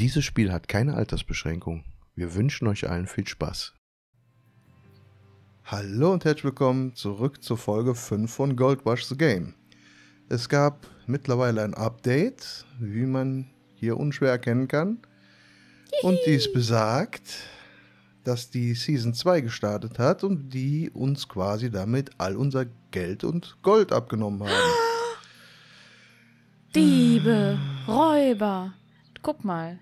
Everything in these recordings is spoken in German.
Dieses Spiel hat keine Altersbeschränkung. Wir wünschen euch allen viel Spaß. Hallo und herzlich willkommen zurück zur Folge 5 von Gold Rush the Game. Es gab mittlerweile ein Update, wie man hier unschwer erkennen kann. Und dies besagt, dass die Season 2 gestartet hat und die uns quasi damit all unser Geld und Gold abgenommen haben. Diebe, Räuber. Guck mal.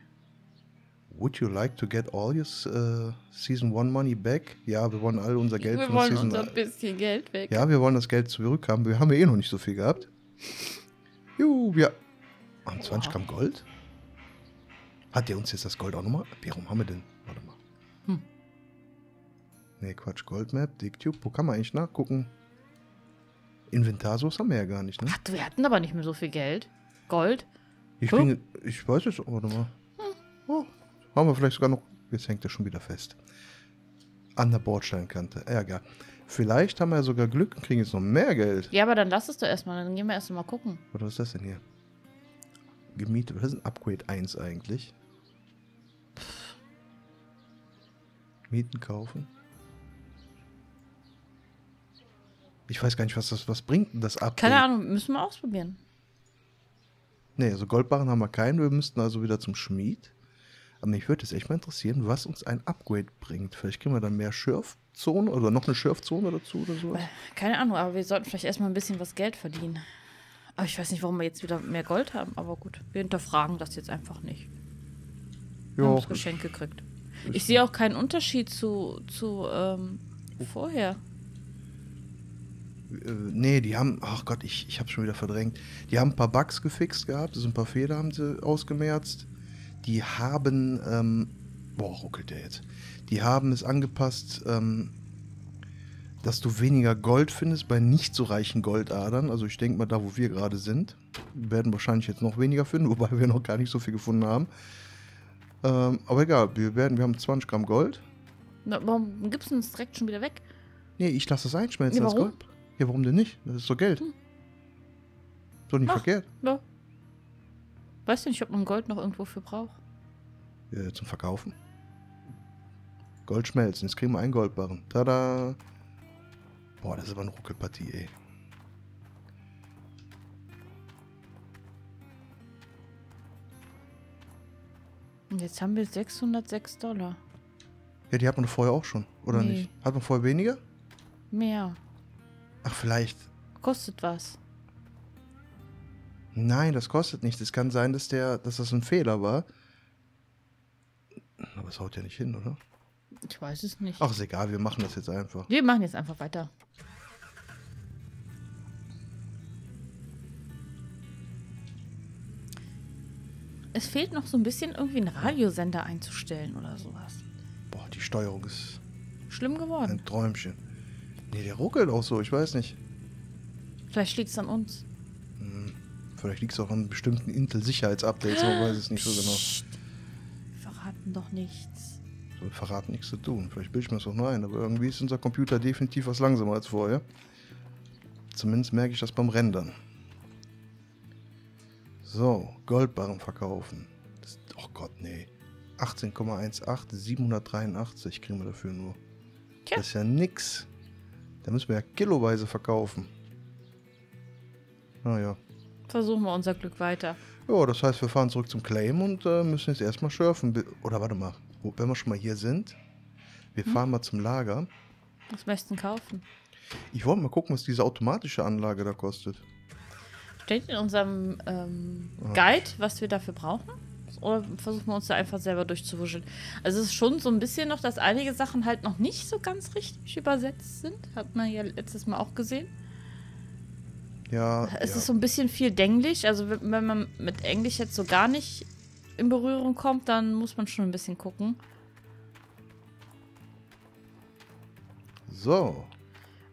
Would you like to get all your uh, Season 1 money back? Ja, wir wollen all unser Geld Wir von wollen Season unser bisschen Geld weg. Ja, wir wollen das Geld zurückhaben. Wir haben ja eh noch nicht so viel gehabt. Juhu, wir haben 20 Wow. Gramm Gold. Hat der uns jetzt das Gold auch nochmal? Warum haben wir denn? Warte mal. Hm. Nee, Quatsch. Goldmap, DigTube. Wo kann man eigentlich nachgucken? Inventarsource haben wir ja gar nicht, ne? Ach, wir hatten aber nicht mehr so viel Geld. Gold. Ich, Huh? bin, ich weiß es, warte mal. Oh, haben wir vielleicht sogar noch. Jetzt hängt er schon wieder fest. An der Bordsteinkante. Ja, egal. Vielleicht haben wir ja sogar Glück und kriegen jetzt noch mehr Geld. Ja, aber dann lass es doch erstmal. Dann gehen wir erst mal gucken. Oder was ist das denn hier? Gemietet. Was ist ein Upgrade 1 eigentlich? Mieten kaufen. Ich weiß gar nicht, was das was bringt denn das Upgrade. Keine Ahnung, müssen wir ausprobieren. Nee, also Goldbarren haben wir keinen. Wir müssten also wieder zum Schmied. Aber mich würde es echt mal interessieren, was uns ein Upgrade bringt. Vielleicht kriegen wir dann mehr Schürfzone oder noch eine Schürfzone dazu oder so. Keine Ahnung, aber wir sollten vielleicht erstmal ein bisschen was Geld verdienen. Aber ich weiß nicht, warum wir jetzt wieder mehr Gold haben. Aber gut, wir hinterfragen das jetzt einfach nicht. Wir haben Ja, das Geschenk gekriegt. Ich sehe auch keinen Unterschied zu, zu ähm, vorher. Äh, nee, die haben, ach Gott, ich, ich habe schon wieder verdrängt. Die haben ein paar Bugs gefixt gehabt, also ein paar Fehler haben sie ausgemerzt. Die haben, ähm, boah, ruckelt der jetzt. Die haben es angepasst, ähm, dass du weniger Gold findest bei nicht so reichen Goldadern. Also ich denke mal, da wo wir gerade sind, werden wahrscheinlich jetzt noch weniger finden, wobei wir noch gar nicht so viel gefunden haben. Ähm, aber egal, wir werden, wir haben 20 Gramm Gold. Na, warum gibst du uns direkt schon wieder weg? Nee, ich lasse das einschmelzen als warum? Gold. Ja, warum denn nicht? Das ist doch Geld. Ist doch nicht Ach. verkehrt. Ja. Weißt du nicht, ob man Gold noch irgendwo für braucht? äh, zum Verkaufen. Gold schmelzen. Jetzt kriegen wir einen Goldbarren. Tada! Boah, das ist aber eine Ruckelpartie, ey. Und jetzt haben wir 606 Dollar. Ja, die hat man vorher auch schon, oder Nee. nicht? Hat man vorher weniger? Mehr. Ach, vielleicht. Kostet was. Nein, das kostet nichts. Es kann sein, dass, der, dass das ein Fehler war. Aber es haut ja nicht hin, oder? Ich weiß es nicht. Ach, ist egal, wir machen das jetzt einfach. Wir machen jetzt einfach weiter. Es fehlt noch so ein bisschen irgendwie einen Radiosender einzustellen oder sowas. Boah, die Steuerung ist Schlimm geworden. ein Träumchen. Nee, der ruckelt auch so, ich weiß nicht. Vielleicht liegt es an uns. Vielleicht liegt es auch an bestimmten Intel-Sicherheitsupdates, aber weiß es nicht so genau. Wir verraten doch nichts. So, verraten nichts zu tun. Vielleicht bilde ich mir das auch nur ein, aber irgendwie ist unser Computer definitiv was langsamer als vorher. Zumindest merke ich das beim Rendern. So, Goldbarren verkaufen. Das, oh Gott, nee. 18,18, 783 kriegen wir dafür nur. Tja. Das ist ja nix. Da müssen wir ja kiloweise verkaufen. Naja. Versuchen wir unser Glück weiter. Ja, das heißt, wir fahren zurück zum Claim und äh, müssen jetzt erstmal surfen. Bi- Oder warte mal, wenn wir schon mal hier sind, wir fahren mal zum Lager. Was möchten wir kaufen? Ich wollte mal gucken, was diese automatische Anlage da kostet. Steht in unserem ähm. Guide, was wir dafür brauchen? Oder versuchen wir uns da einfach selber durchzuwuscheln? Also es ist schon so ein bisschen noch, dass einige Sachen halt noch nicht so ganz richtig übersetzt sind. Hat man ja letztes Mal auch gesehen. Ja, Es ja. ist so ein bisschen viel Denglisch. Also wenn man mit Englisch jetzt so gar nicht in Berührung kommt, dann muss man schon ein bisschen gucken. so.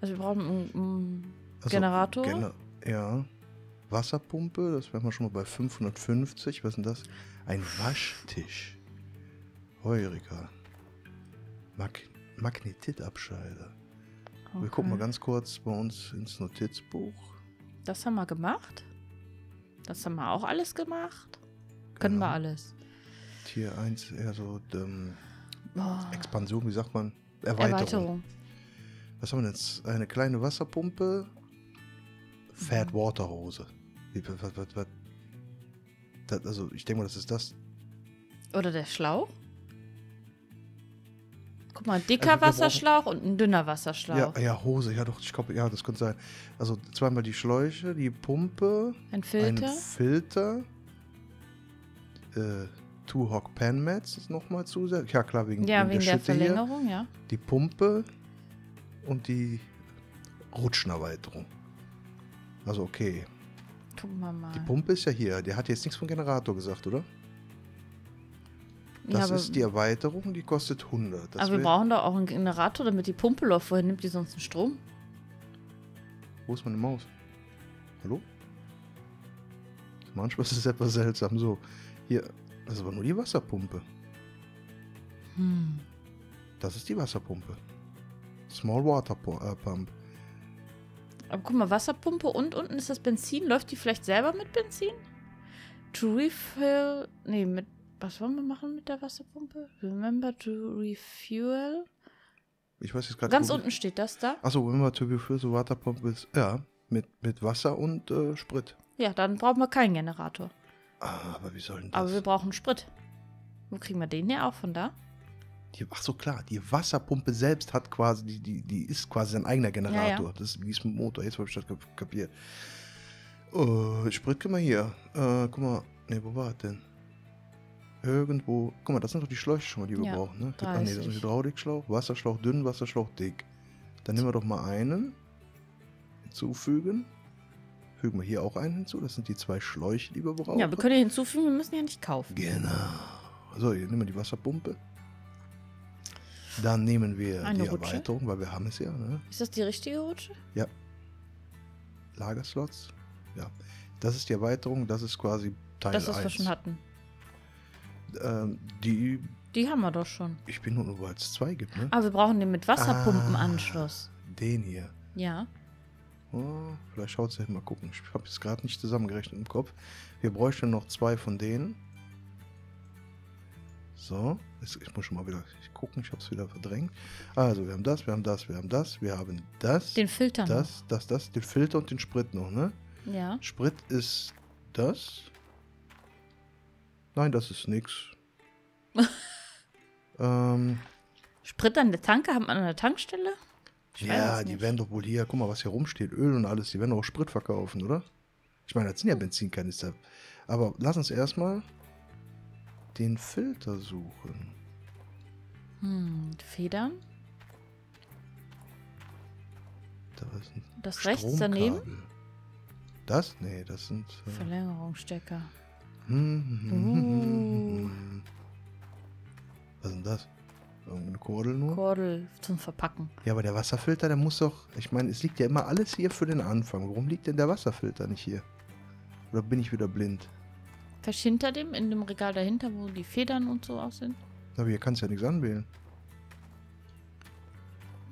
Also wir brauchen einen, Also, Generator. Gener ja. Wasserpumpe, das wären wir schon mal bei 550. Was ist denn das? Ein Waschtisch. Heurika. Mag Magnetit-Abscheider. Wir gucken mal Okay. ganz kurz bei uns ins Notizbuch. Das haben wir gemacht. Das haben wir auch alles gemacht. Können wir Genau. alles. Tier 1 eher so ähm. Expansion, wie sagt man? Erweiterung. Erweiterung. Was haben wir denn jetzt? Eine kleine Wasserpumpe, Fat. Water Hose. Das, also ich denke mal, das ist das. Oder der Schlauch? Guck mal, ein dicker Also Wasserschlauch und ein dünner Wasserschlauch. Ja, ja, Hose, ja doch, ich glaube, ja, das könnte sein. Also zweimal die Schläuche, die Pumpe, Ein Filter. ein Filter, äh, Two Hawk Pan Mats ist nochmal zusätzlich. Ja klar, wegen, ja, wegen der Schütte hier. Verlängerung, ja. Die Pumpe und die Rutschenerweiterung. Also okay. Gucken wir mal. Die Pumpe ist ja hier. Der hat jetzt nichts von Generator gesagt, oder? Ja, Das aber, ist die Erweiterung, die kostet 100. Das aber wir brauchen doch auch einen Generator, damit die Pumpe läuft. Woher nimmt die sonst den Strom? Wo ist meine Maus? Hallo? Manchmal ist es etwas seltsam. So, hier, das ist aber nur die Wasserpumpe. Hm. Das ist die Wasserpumpe. Small Water äh, Pump. Aber guck mal, Wasserpumpe und unten ist das Benzin. Läuft die vielleicht selber mit Benzin? To refill. Nee, mit. Was wollen wir machen mit der Wasserpumpe? Remember to refuel. Ich weiß jetzt gerade Ganz unten steht das da. Achso, remember to für so Water Pump ist. Ja, mit, mit Wasser und äh, Sprit. Ja, dann brauchen wir keinen Generator. Ah, aber wie soll denn das? Aber wir brauchen Sprit. Wo kriegen wir den her auch von da? Die, ach so, klar, die Wasserpumpe selbst hat quasi, die, die, die ist quasi sein eigener Generator. Das ist wie es mit dem Motor. Jetzt habe ich das kap- kapiert. Äh, Sprit, guck mal hier. Äh, guck mal, ne, wo war das denn? Irgendwo. Guck mal, das sind doch die Schläuche schon mal, die wir Ja, brauchen, ne? Ah, nee, das ist 30. ein Hydraulikschlauch, Wasserschlauch dünn, Wasserschlauch dick. Dann nehmen wir doch mal einen. Hinzufügen. Fügen wir hier auch einen hinzu. Das sind die zwei Schläuche, die wir brauchen. Ja, wir können ja hinzufügen, wir müssen ja nicht kaufen. Genau. So, hier nehmen wir die Wasserpumpe. Dann nehmen wir Eine die Rutsche. Erweiterung, weil wir haben es ja, ne? Ist das die richtige Rutsche? Lagerslots. Ja. Das ist die Erweiterung, das ist quasi Teil das, was 1. wir schon hatten. Ähm, die, Die haben wir doch schon. ich bin nur, weil es zwei gibt, ne? Aber wir brauchen den mit Ah. Wasserpumpenanschluss. Den hier. Ja. Oh, vielleicht schaut es mal gucken. Ich habe es gerade nicht zusammengerechnet im Kopf. Wir bräuchten noch zwei von denen. So, ich muss schon mal wieder gucken, ich habe es wieder verdrängt. Also, wir haben das, wir haben das, wir haben das, wir haben das, Den Filter das, das, das, den Filter und den Sprit noch, ne? Ja. Sprit ist das. Nein, das ist nix. ähm, Sprit an der Tanke, haben wir an der Tankstelle? Ich ja, die werden doch wohl hier, guck mal, was hier rumsteht, Öl und alles, die werden doch auch Sprit verkaufen, oder? Ich meine, das sind ja Benzinkanister. Aber lass uns erstmal den Filter suchen. Hm, Federn. Da Das rechts daneben? Das? Nee, das sind. Äh, Verlängerungsstecker. Hm, Was ist denn das? Irgendeine Kordel nur? Kordel zum Verpacken. Ja, aber der Wasserfilter, der muss doch. Ich meine, es liegt ja immer alles hier für den Anfang. Warum liegt denn der Wasserfilter nicht hier? Oder bin ich wieder blind? Vielleicht hinter dem, in dem Regal dahinter, wo die Federn und so auch sind. Aber hier kannst du ja nichts anwählen.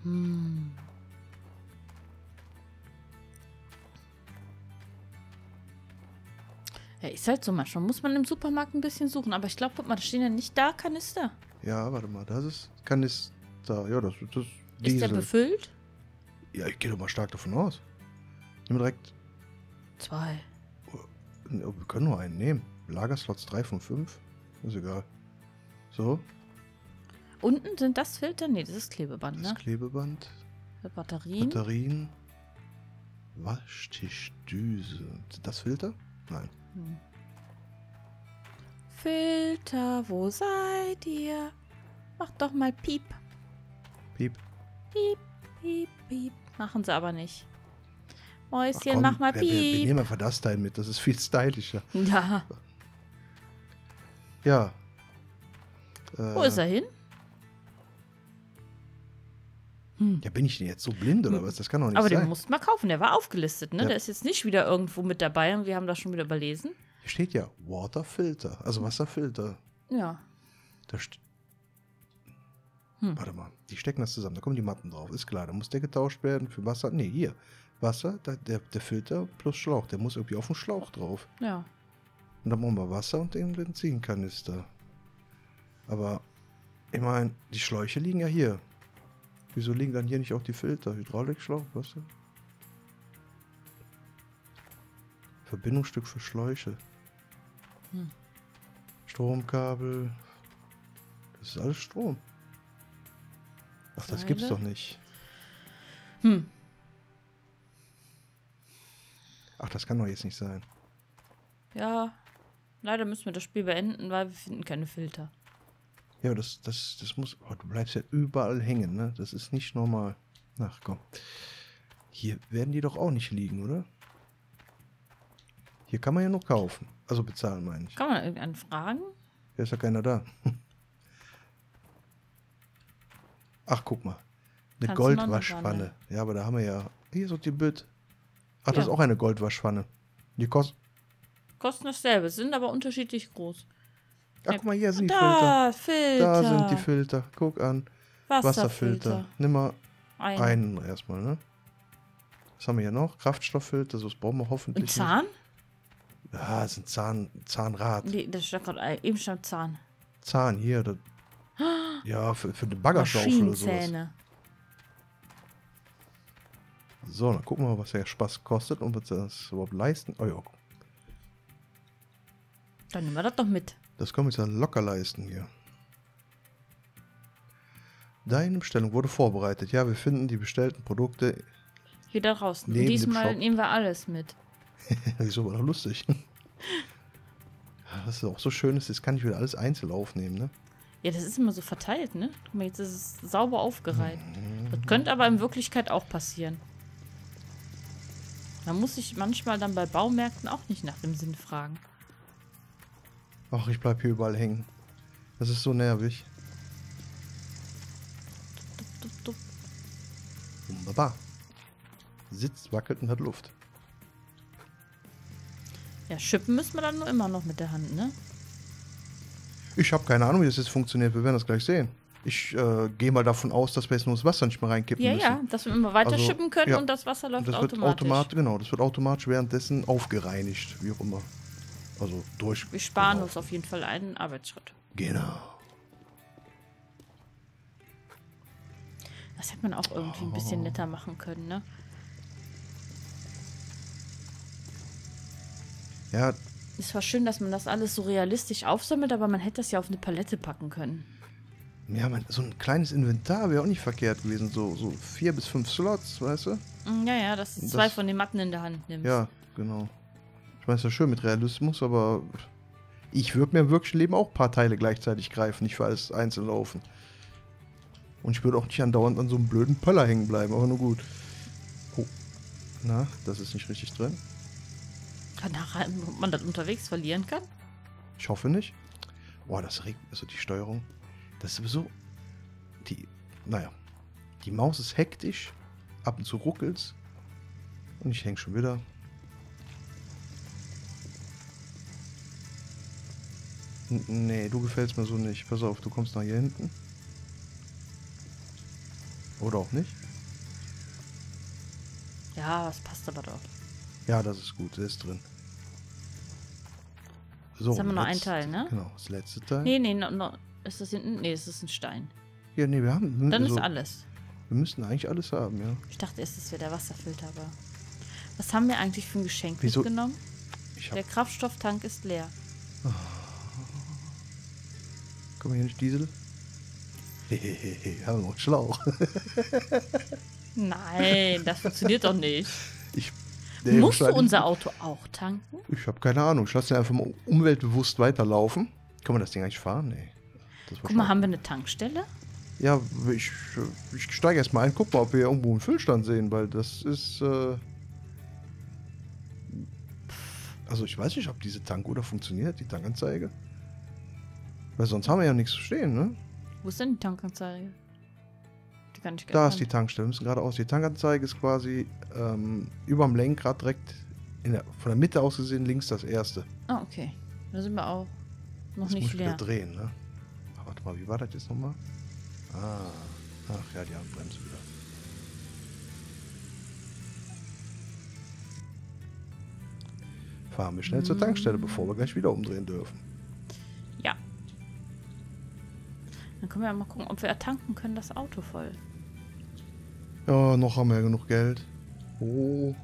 Hm. Ja, ist halt so manchmal. Muss man im Supermarkt ein bisschen suchen. Aber ich glaube, guck mal, da stehen ja nicht da Kanister. Ja, warte mal, das ist Kanister. Ja, das, das Ist der Diesel. befüllt? Ja, ich gehe doch mal stark davon aus. Wir direkt. Zwei. Ne, Wir können nur einen nehmen. Lagerslots 3 von 5. Ist egal. So, Unten sind das Filter? Nee, das ist Klebeband, das ne? Klebeband, Batterien. Batterien, Waschtischdüse. Das Filter? Nein. Hm. Filter, wo seid ihr? Macht doch mal Piep, Piep. piep, piep, piep. Machen sie aber nicht. Mäuschen, komm, mach mal wir, wir, wir Piep. nehmen einfach das Teil mit. Das ist viel stylischer. Ja, Ja. wo ist er hin? Hm. Ja, bin ich denn jetzt so blind oder was? Das kann doch nicht Aber sein. den mussten wir kaufen, der war aufgelistet, ne? Ja. Der ist jetzt nicht wieder irgendwo mit dabei und wir haben das schon wieder überlesen. Hier steht ja Waterfilter, also Wasserfilter. Ja. Da Hm. Warte mal, die stecken das zusammen. Da kommen die Matten drauf. Ist klar, da muss der getauscht werden für Wasser. Nee, hier. Wasser, da, der, der Filter plus Schlauch. Der muss irgendwie auf den Schlauch drauf. Ja. Und dann brauchen wir Wasser und den Benzinkanister. Aber ich meine, die Schläuche liegen ja hier. Wieso liegen dann hier nicht auch die Filter? Hydraulikschlauch, was denn? Verbindungsstück für Schläuche. Hm. Stromkabel. Das ist alles Strom. Ach, das gibt's Seile. doch nicht. Hm. Ach, das kann doch jetzt nicht sein. Ja. Leider müssen wir das Spiel beenden, weil wir finden keine Filter. Ja, das, das, das muss. Oh, du bleibst ja überall hängen, ne? Das ist nicht normal. Ach komm. Hier werden die doch auch nicht liegen, oder? Hier kann man ja nur kaufen. Also bezahlen, meine ich. Kann man irgendeinen fragen? Hier ist ja keiner da. Ach, guck mal. Eine Kannst Goldwaschpfanne. Ja, aber da haben wir ja. Hier ist auch die Bild. Ach, das ist Ja. auch eine Goldwaschpfanne. Die kostet. Kosten dasselbe, sind aber unterschiedlich groß. Ach, guck mal, hier sind die Filter. Da, Filter. Da sind die Filter. Guck an. Wasserfilter. Nimm mal Ein. einen erstmal, ne? Was haben wir hier noch? Kraftstofffilter, so das brauchen wir Ein hoffentlich Zahn? nicht. Ja, das ist ein Zahn, Zahnrad. Nee, das stand gerade eben stand Zahn. Zahn hier. Das, ja, für, für eine Baggerschaufel oder sowas. So, dann gucken wir mal, was der Spaß kostet und wir das überhaupt leisten. Oh ja, Dann nehmen wir das doch mit. Das können wir uns ja locker leisten hier. Deine Bestellung wurde vorbereitet. Ja, wir finden die bestellten Produkte. Hier da draußen. Diesmal nehmen wir alles mit. Das ist aber doch lustig. Was ist auch so schön ist, das kann ich wieder alles einzeln aufnehmen, ne? Ja, das ist immer so verteilt, ne? Guck mal, jetzt ist es sauber aufgereiht. Mhm. Das könnte aber in Wirklichkeit auch passieren. Da muss ich manchmal dann bei Baumärkten auch nicht nach dem Sinn fragen. Ach, ich bleib hier überall hängen. Das ist so nervig. Wunderbar. Sitzt, wackelt und hat Luft. Ja, schippen müssen wir dann nur immer noch mit der Hand, ne? Ich habe keine Ahnung, wie das jetzt funktioniert. Wir werden das gleich sehen. Ich äh, gehe mal davon aus, dass wir jetzt nur das Wasser nicht mehr reinkippen Ja, müssen. ja, dass wir immer weiter Also, schippen können ja. und das Wasser läuft das wird automatisch. automatisch, genau, das wird automatisch währenddessen aufgereinigt, wie auch immer. Also durch. Wir sparen genau. uns auf jeden Fall einen Arbeitsschritt. Genau. Das hätte man auch irgendwie ein bisschen netter machen können, ne? Ja, Es war schön, dass man das alles so realistisch aufsammelt, aber man hätte das ja auf eine Palette packen können. ja man, so ein kleines Inventar wäre auch nicht verkehrt gewesen. So, so vier bis fünf Slots, weißt du? Mm, Ja, ja, dass du Das- zwei von den Matten in der Hand nimmst. Ja, genau. Ich meine, es ist ja schön mit Realismus, aber ich würde mir im wirklichen Leben auch ein paar Teile gleichzeitig greifen, nicht für alles einzeln laufen. Und ich würde auch nicht andauernd an so einem blöden Pöller hängen bleiben, aber nur gut. Oh. Na, das ist nicht richtig drin. Kann ob man das unterwegs verlieren kann? Ich hoffe nicht. Boah, das regt, also die Steuerung. Das ist sowieso. Die, naja. Die Maus ist hektisch. Ab und zu ruckelt's. Und ich häng schon wieder. Nee, du gefällst mir so nicht. Pass auf, du kommst nach hier hinten. Oder auch nicht? Ja, das passt aber doch. Ja, das ist gut, der ist drin. So, Jetzt haben wir noch einen letzt- Teil, ne? Genau, das letzte Teil. Nee, nee, no, no. ist das hinten? Nee, es ist ein Stein. Ja, nee, wir haben. Dann also, ist alles. Wir müssten eigentlich alles haben, ja. Ich dachte erst, das wäre der Wasserfilter, aber. Was haben wir eigentlich für ein Geschenk Wieso- mitgenommen? Der Kraftstofftank ist leer. Komm hier nicht Diesel? Hehehe, haben wir noch einen Schlauch. Nein, das funktioniert doch nicht. Ich, nee, Musst du unser Auto auch tanken? Ich habe keine Ahnung. Ich lasse den einfach mal umweltbewusst weiterlaufen. Kann man das Ding eigentlich fahren? Nee. Guck mal, haben wir eine Tankstelle? Ja, ich, ich steige erst mal ein. Guck mal, ob wir irgendwo einen Füllstand sehen, weil das ist. Äh also, ich weiß nicht, ob diese Tankuhr funktioniert, die Tankanzeige. Weil sonst haben wir ja nichts zu stehen, ne? Wo ist denn die Tankanzeige? Die kann ich Da ist die Tankstelle. Wir müssen geradeaus. Die Tankanzeige ist quasi ähm, über dem Lenkrad direkt in der, von der Mitte aus gesehen links das erste. Ah, okay. Da sind wir auch noch Das nicht muss ich wieder leer. drehen, ne? Ah, warte mal, wie war das jetzt nochmal? Ah, ach ja, die Handbremse wieder. Fahren wir schnell zur Tankstelle, bevor wir gleich wieder umdrehen dürfen. Können wir ja mal gucken, ob wir ertanken können, das Auto voll. Ja, noch haben wir ja genug Geld. Oh.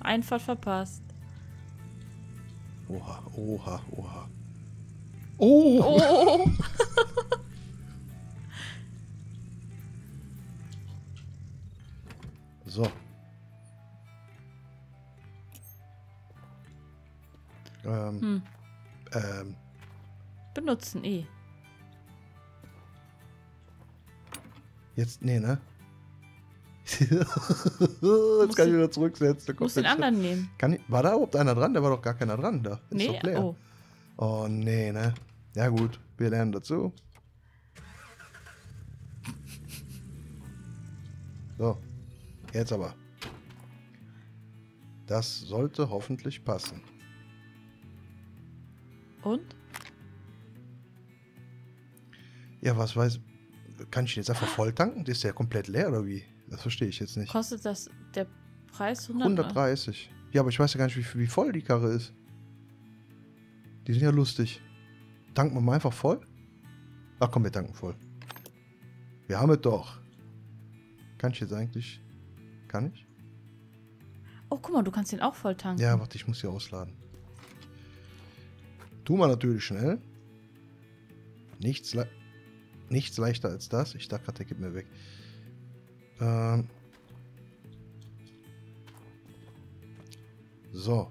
Einfahrt verpasst. Oha, oha, oha. Oh! Oh! So. Ähm, Hm. ähm, Benutzen eh. Jetzt, nee, ne? jetzt kann ich wieder zurücksetzen. Du musst den anderen nehmen. Kann ich, war da überhaupt einer dran? Da war doch gar keiner dran da. Ist Nee, doch leer. oh. Oh, nee, ne? Ja gut, wir lernen dazu. So, jetzt aber. Das sollte hoffentlich passen. Und? Ja, was weiß. Kann ich jetzt einfach voll tanken? Der ist ja komplett leer oder wie? Das verstehe ich jetzt nicht. Kostet das der Preis 100? 130. Ja, aber ich weiß ja gar nicht, wie, wie voll die Karre ist. Die sind ja lustig. Tanken wir mal einfach voll? Ach komm, wir tanken voll. Wir haben es doch. Kann ich jetzt eigentlich... Kann ich? Oh, guck mal, du kannst den auch voll tanken. Ja, warte, ich muss hier ausladen. Tu mal natürlich schnell. Nichts, le nichts leichter als das. Ich dachte gerade, der gibt mir weg. Ähm. So.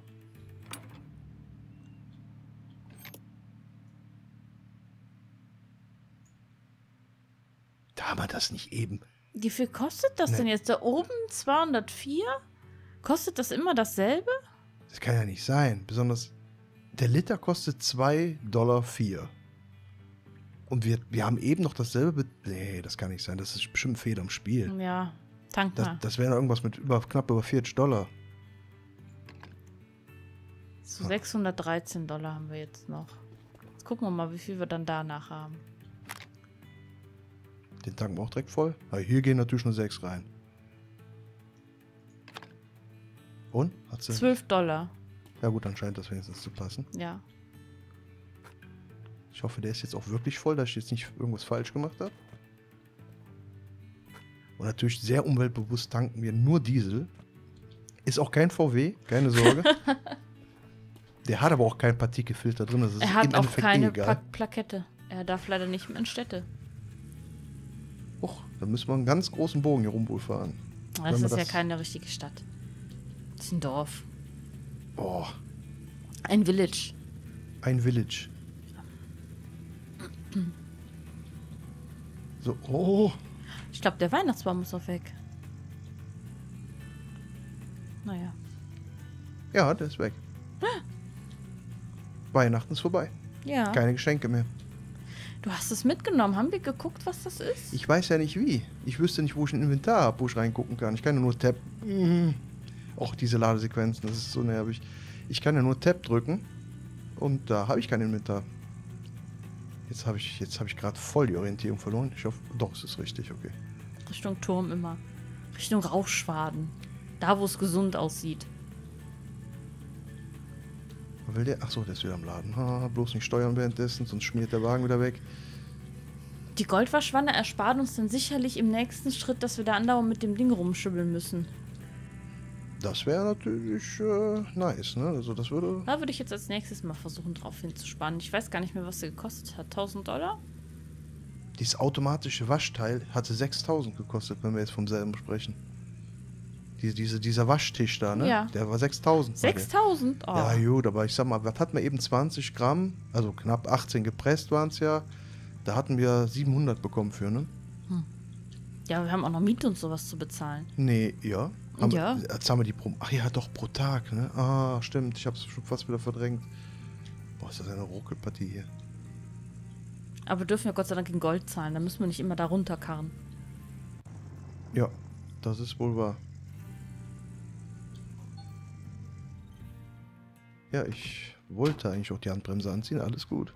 Da haben wir das nicht eben. Wie viel kostet das Nee. denn jetzt? Da oben 204? Kostet das immer dasselbe? Das kann ja nicht sein. Besonders der Liter kostet 2,04 Dollar. Und wir, wir haben eben noch dasselbe. Be nee, das kann nicht sein. Das ist bestimmt ein Fehler im Spiel. Ja, tank Das, das wäre irgendwas mit über, knapp über 40 Dollar. So 613 Dollar haben wir jetzt noch. Jetzt gucken wir mal, wie viel wir dann danach haben. Den tanken wir auch direkt voll. Aber hier gehen natürlich nur 6 rein. Und? Hat sie? 12 Dollar. Ja gut, dann scheint das wenigstens zu passen. Ja. Ich hoffe, der ist jetzt auch wirklich voll, dass ich jetzt nicht irgendwas falsch gemacht habe. Und natürlich sehr umweltbewusst tanken wir nur Diesel. Ist auch kein VW, keine Sorge. der hat aber auch keinen Partikelfilter drin. Das ist Er hat auch keine. Pla Plakette. Er darf leider nicht mehr in Städte. Och, dann müssen wir einen ganz großen Bogen hier rum wohl fahren. Das ist ja das- keine richtige Stadt. Das ist ein Dorf. Boah, Ein Village. ein Village. So, oh. Ich glaube, der Weihnachtsbaum ist auch weg. Naja. Ja, der ist weg. Weihnachten ist vorbei. Ja. Keine Geschenke mehr. Du hast es mitgenommen. Haben wir geguckt, was das ist? Ich weiß ja nicht wie. Ich wüsste nicht, wo ich ein Inventar habe, wo ich reingucken kann. Ich kann ja nur Tab. Mhm. Auch diese Ladesequenzen, das ist so nervig. Ich kann ja nur Tab drücken und da habe ich kein Inventar. Jetzt habe ich, jetzt habe ich gerade voll die Orientierung verloren. Ich hoffe, doch, es ist richtig, okay. Richtung Turm immer. Richtung Rauchschwaden. Da, wo es gesund aussieht. Will der? Achso, der ist wieder am Laden. Ha, bloß nicht steuern währenddessen, sonst schmiert der Wagen wieder weg. Die Goldwaschwanne erspart uns dann sicherlich im nächsten Schritt, dass wir da andauernd mit dem Ding rumschübbeln müssen. Das wäre natürlich äh, nice, ne? Also das würde. Da würde ich jetzt als nächstes mal versuchen, drauf hinzusparen. Ich weiß gar nicht mehr, was sie gekostet hat. 1000 Dollar? Dieses automatische Waschteil hatte 6000 gekostet, wenn wir jetzt vom selben sprechen. Diese, diese, dieser Waschtisch da, ne? Ja. Der war 6000. war der. 6000? Oh. Ja, gut, aber ich sag mal, was hatten wir eben? 20 Gramm, also knapp 18 gepresst waren es ja. Da hatten wir 700 bekommen für, ne? Ja, wir haben auch noch Miete und sowas zu bezahlen. Nee, ja. Haben Ja. Wir, jetzt haben wir die pro. Ach ja, doch, pro Tag, ne? Ah, stimmt. Ich hab's schon fast wieder verdrängt. Boah, ist das eine Ruckelpartie hier. Aber wir dürfen ja Gott sei Dank in Gold zahlen. Da müssen wir nicht immer da runterkarren. Ja, das ist wohl wahr. Ja, ich wollte eigentlich auch die Handbremse anziehen. Alles gut.